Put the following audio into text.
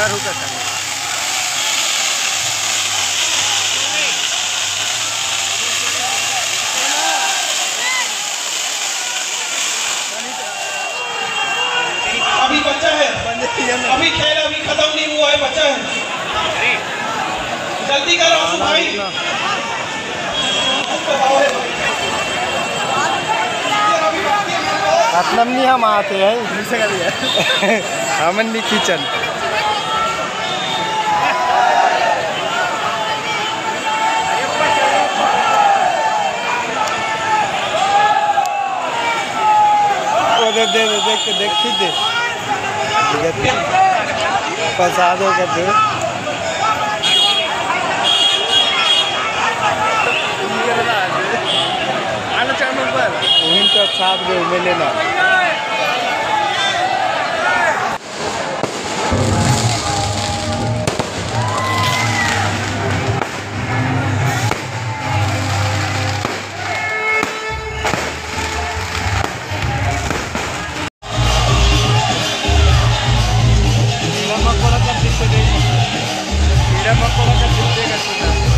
दारू का था अभी खेल अभी खत्म नहीं हुआ है बच्चा है। जल्दी करो भाई। अपना नहीं हम आते हैं। हमन नहीं किचन। दे दे दे देख के देखी दे फंसा दो कर दे वहीं तो साथ में É, mas coloca a chuteira aqui, né?